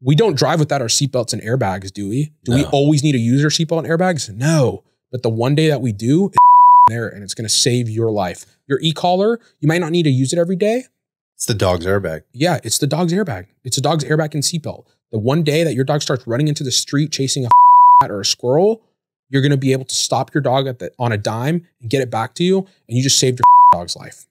We don't drive without our seatbelts and airbags, do we? Do we always need to use our seatbelt and airbags? No. But the one day that we do, there and it's going to save your life. Your e-collar, you might not need to use it every day. It's the dog's airbag. Yeah, it's the dog's airbag. It's a dog's airbag and seatbelt. The one day that your dog starts running into the street chasing a cat or a squirrel, you're going to be able to stop your dog at the, on a dime and get it back to you, and you just saved your dog's life.